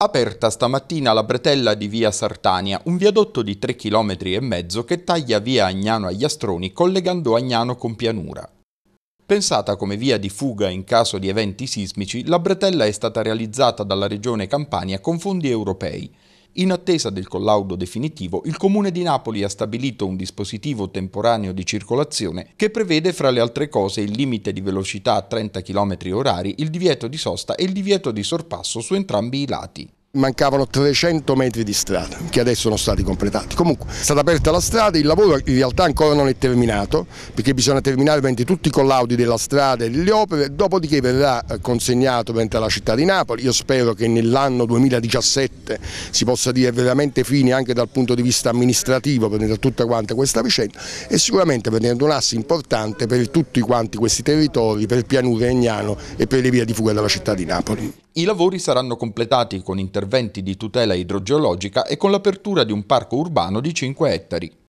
Aperta stamattina la bretella di via Sartania, un viadotto di 3 km che taglia via Agnano agli Astroni collegando Agnano con Pianura. Pensata come via di fuga in caso di eventi sismici, la bretella è stata realizzata dalla Regione Campania con fondi europei. In attesa del collaudo definitivo, il Comune di Napoli ha stabilito un dispositivo temporaneo di circolazione che prevede fra le altre cose il limite di velocità a 30 km orari, il divieto di sosta e il divieto di sorpasso su entrambi i lati mancavano 300 metri di strada che adesso sono stati completati. Comunque è stata aperta la strada, il lavoro in realtà ancora non è terminato perché bisogna terminare tutti i collaudi della strada e delle opere, dopodiché verrà eh, consegnato alla città di Napoli. Io spero che nell'anno 2017 si possa dire veramente fine anche dal punto di vista amministrativo per tutta quanta questa vicenda e sicuramente per un asse importante per tutti quanti questi territori, per il pianura Egnano e per le vie di fuga della città di Napoli. I lavori saranno completati con interventi di tutela idrogeologica e con l'apertura di un parco urbano di 5 ettari.